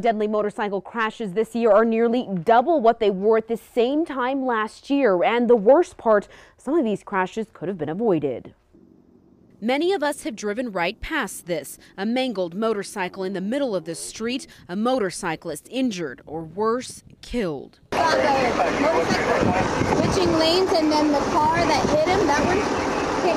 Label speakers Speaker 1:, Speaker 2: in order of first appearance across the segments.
Speaker 1: Deadly motorcycle crashes this year are nearly double what they were at the same time last year. And the worst part, some of these crashes could have been avoided. Many of us have driven right past this. A mangled motorcycle in the middle of the street, a motorcyclist injured or worse, killed.
Speaker 2: Switching lanes and then the car that hit him, that one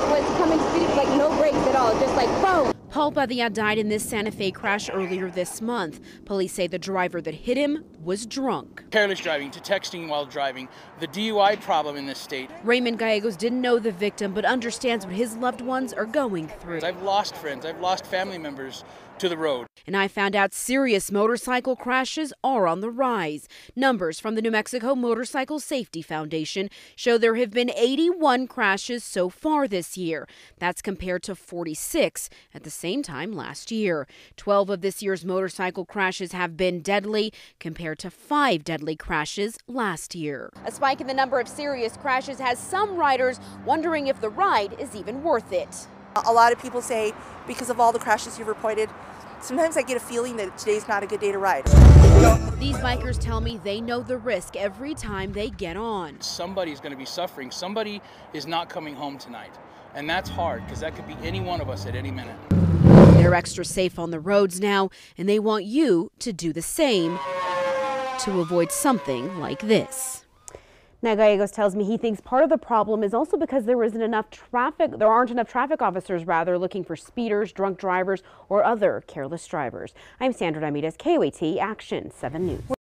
Speaker 2: was coming speed like no brakes at all, just like boom.
Speaker 1: Paul Badia died in this Santa Fe crash earlier this month. Police say the driver that hit him was drunk.
Speaker 3: Careless driving to texting while driving, the DUI problem in this state.
Speaker 1: Raymond Gallegos didn't know the victim but understands what his loved ones are going through.
Speaker 3: I've lost friends, I've lost family members to the road.
Speaker 1: And I found out serious motorcycle crashes are on the rise. Numbers from the New Mexico Motorcycle Safety Foundation show there have been 81 crashes so far this year. That's compared to 46 at the same time last year. 12 of this year's motorcycle crashes have been deadly compared to 5 deadly crashes last year. A spike in the number of serious crashes has some riders wondering if the ride is even worth it.
Speaker 4: A lot of people say because of all the crashes you've reported, sometimes I get a feeling that today's not a good day to ride.
Speaker 1: These bikers tell me they know the risk every time they get on.
Speaker 3: Somebody's going to be suffering. Somebody is not coming home tonight. And that's hard because that could be any one of us at any minute.
Speaker 1: They're extra safe on the roads now, and they want you to do the same to avoid something like this. Now, Gallegos tells me he thinks part of the problem is also because there isn't enough traffic, there aren't enough traffic officers, rather, looking for speeders, drunk drivers, or other careless drivers. I'm Sandra Ramirez, KOAT Action 7 News.